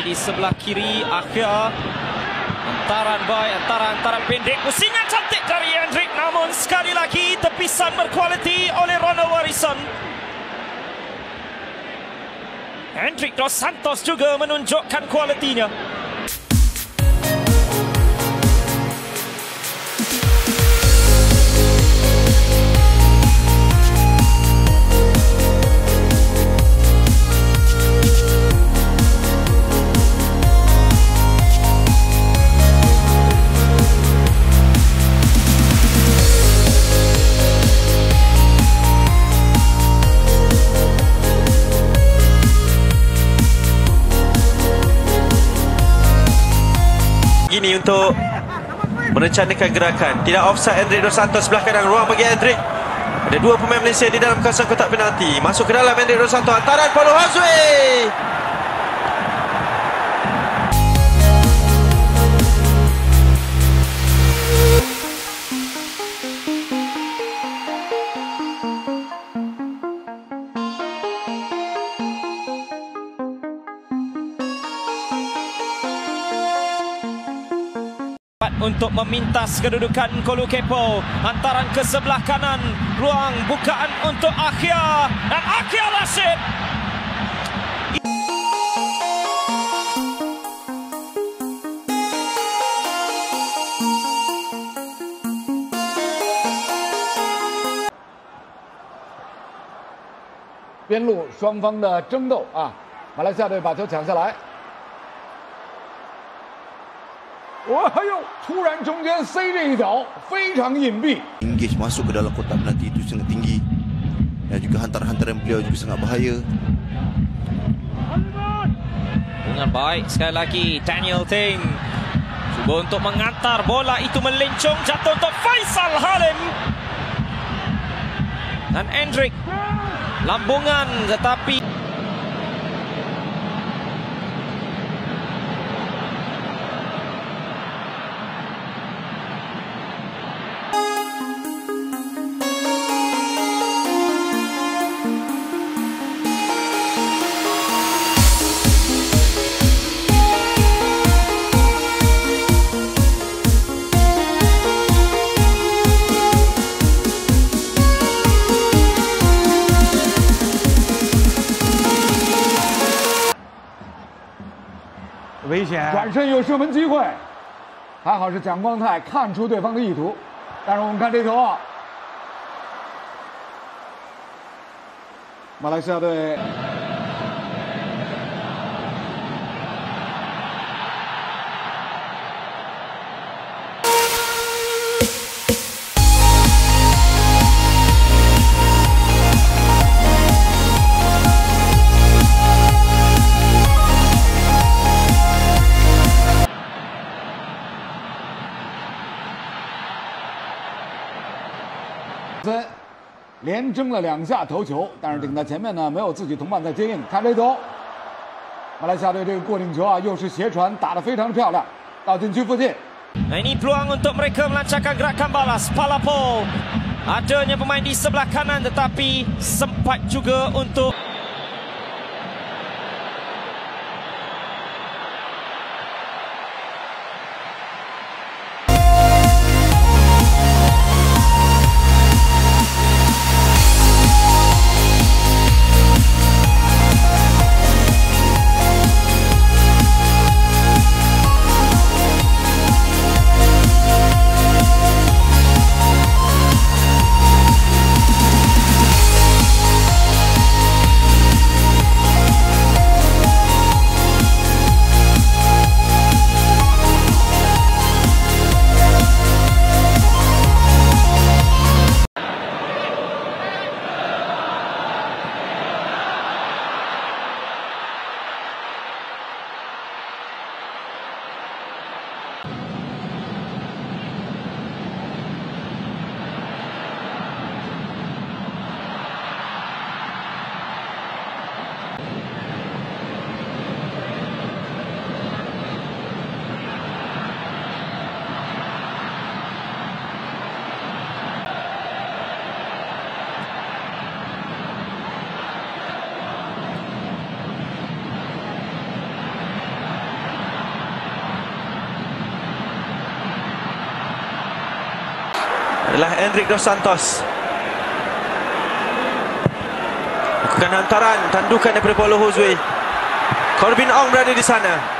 di sebelah kiri Akhir Antaran boy, antara-antara pendek. Pusingan cantik dari Hendrik. Namun sekali lagi tepisan berkualiti oleh Ronald Warrison Hendrik Dos Santos juga menunjukkan kualitinya Gini untuk merencanakan gerakan. Tidak offside Hendrik Dos Santos sebelah kanan. Ruang bagi Hendrik. Ada dua pemain Malaysia di dalam kawasan kotak penalti. Masuk ke dalam Hendrik Dos Santos. Antaran Paulo Hazwe. untuk memintas kedudukan Kolo Kepo antaran ke sebelah kanan ruang bukaan untuk Akhia dan Akhia Rashid “边路双方的争斗啊，马来西亚队把球抢下来。 哇，哎呦！突然中间塞这一脚，非常隐蔽。Engage masuk ke dalam kotak penalti itu sangat tinggi. Dan juga hantaran-hantaran beliau juga sangat bahaya. Dengan baik sekali lagi Daniel Ting cuba untuk mengantar bola itu melencong jatuh untuk Faisal Halim dan Hendrik lambungan tetapi “ ！”转身有射门机会，还好是蒋光太看出对方的意图。但是我们看这球，马来西亚队。连争了两下头球，但是顶在前面呢，没有自己同伴在接应。看这球，马来西亚队这个过顶球啊，又是斜传，打得非常的漂亮，到禁区附近。Ini peluang untuk mereka melancarkan gerakan balas. Palapo adanya pemain di sebelah kanan tetapi sempat juga untuk Bye. Adalah Enric Dos Santos. Lakukan hantaran, tandukan daripada Paulo Josue. Corbin Ong berada di sana.